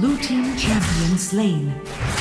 Blue team champion slain.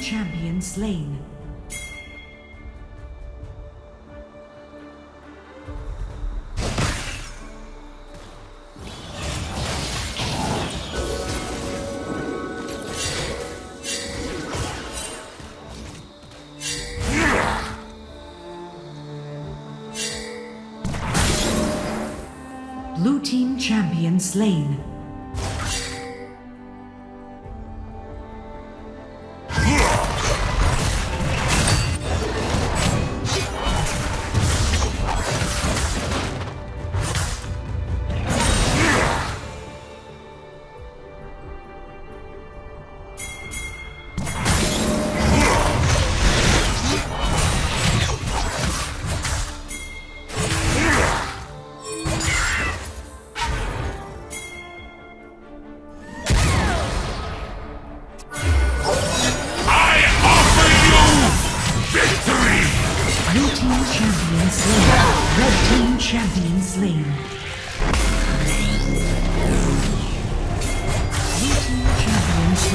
Champion slain. Blue team champion slain.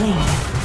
The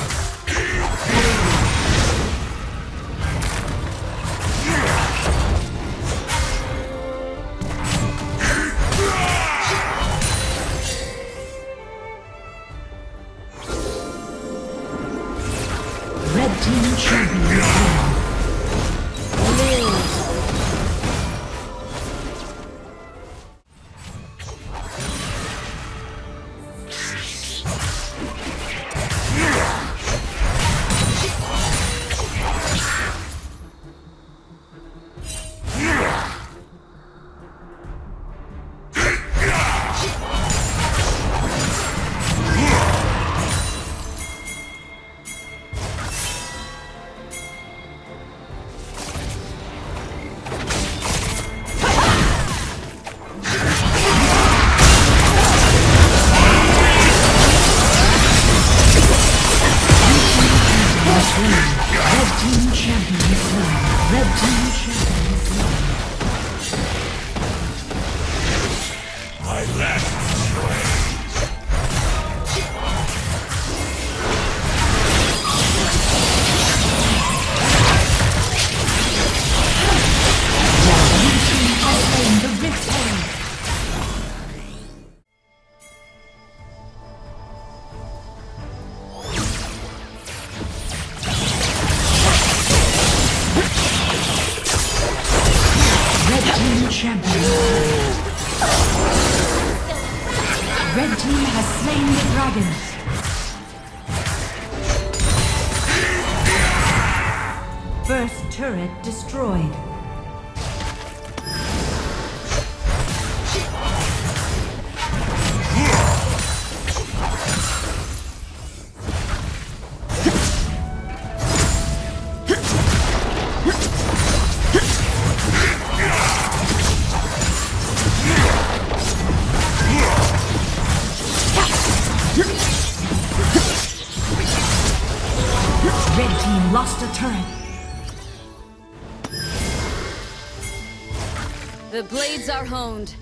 are honed.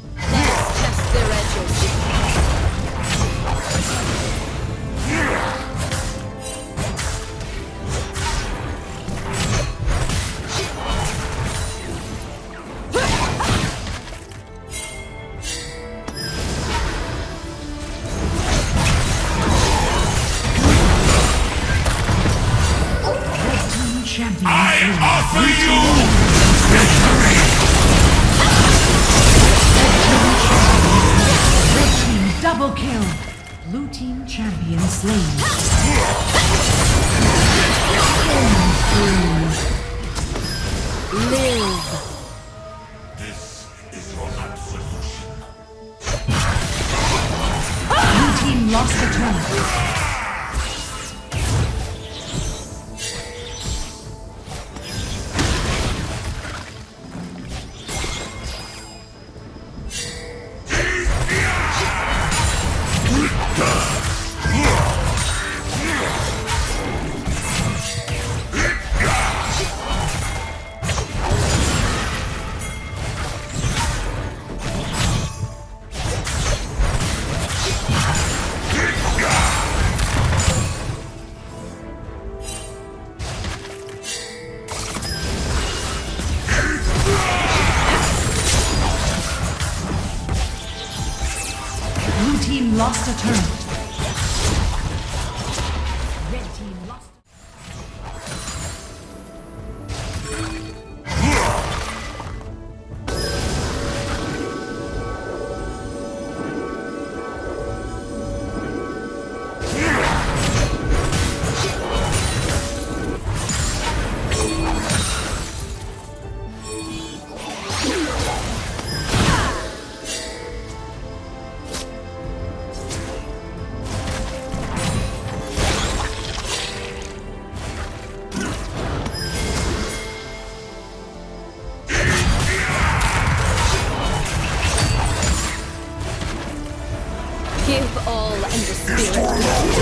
Give all and the.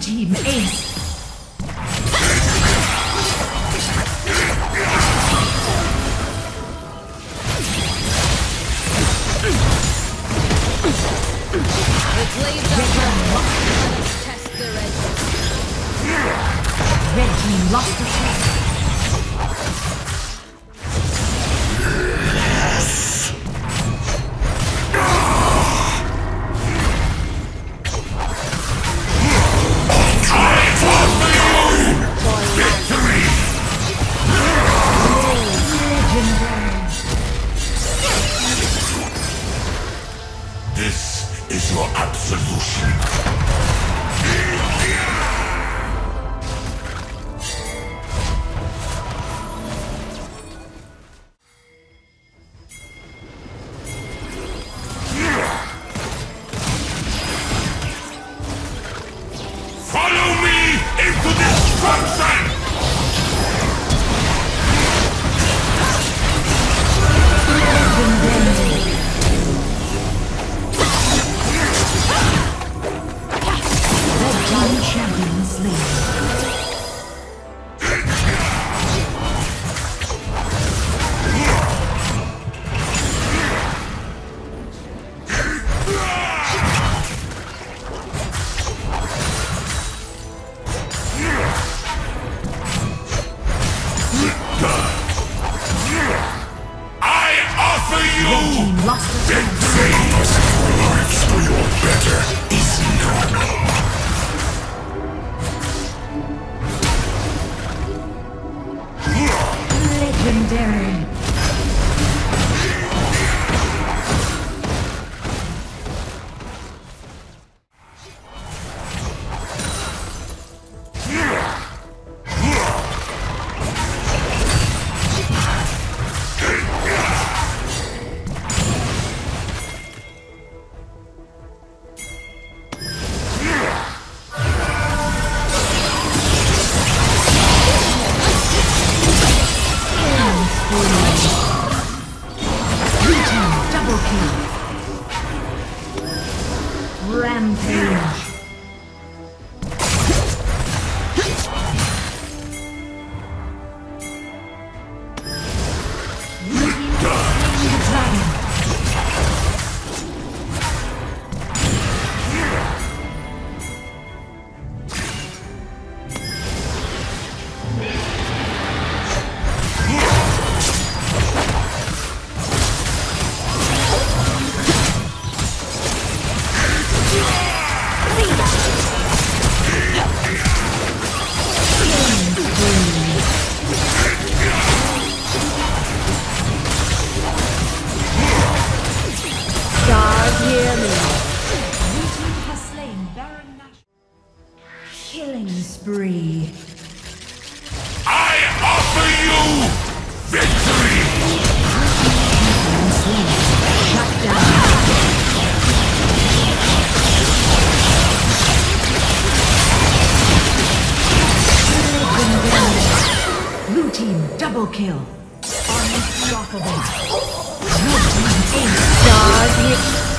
Team Ace. lost. Then us our lives for your better. Killing spree. I offer you victory! Shut down. Blue team double kill. Unstoppable. Blue team ace. Dog.